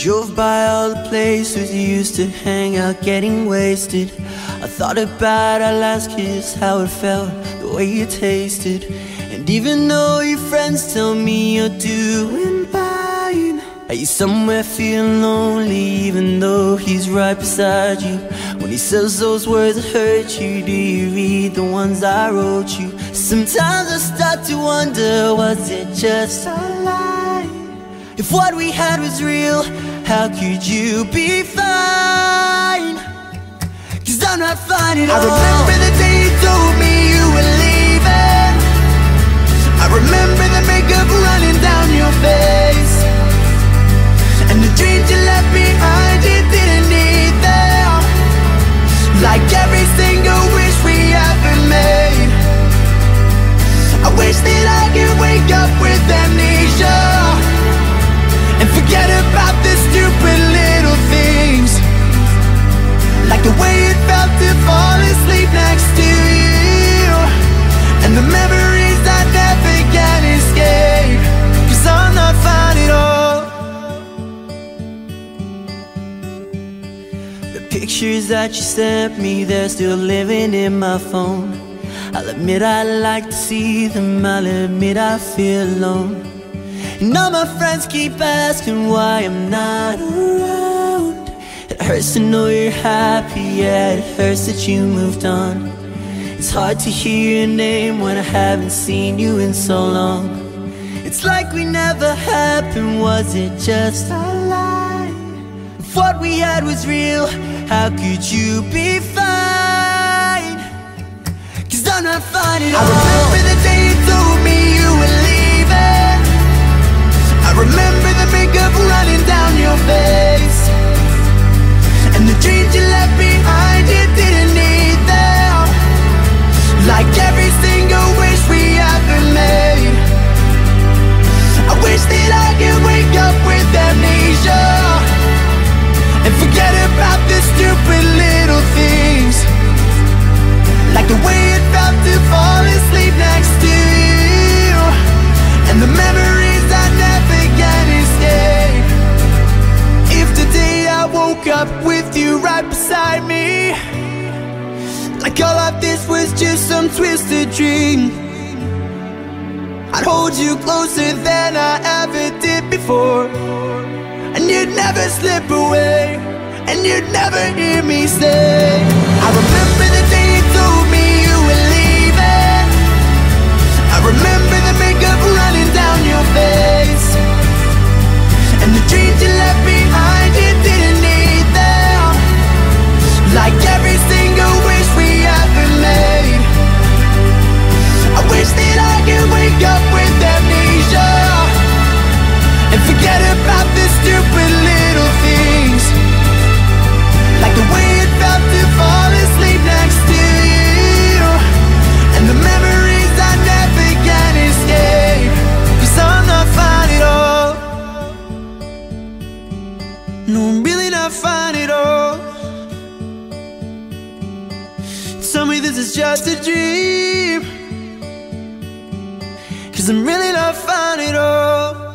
drove by all the places you used to hang out getting wasted I thought about our last kiss, how it felt, the way you tasted And even though your friends tell me you're doing fine Are you somewhere feeling lonely even though he's right beside you When he says those words that hurt you, do you read the ones I wrote you? Sometimes I start to wonder, was it just a lie? If what we had was real, how could you be fine? Cause I'm not fine at all I remember the day you told me you were leaving I remember the makeup pictures that you sent me, they're still living in my phone. I'll admit I like to see them, I'll admit I feel alone. And all my friends keep asking why I'm not around. It hurts to know you're happy, yeah, it hurts that you moved on. It's hard to hear your name when I haven't seen you in so long. It's like we never happened, was it just a lie? What we had was real, how could you be fine? Cause I'm not fine at all I remember the day woke up with you right beside me. Like all of this was just some twisted dream. I'd hold you closer than I ever did before. And you'd never slip away. And you'd never hear me say me this is just a dream. Cause I'm really not fine at all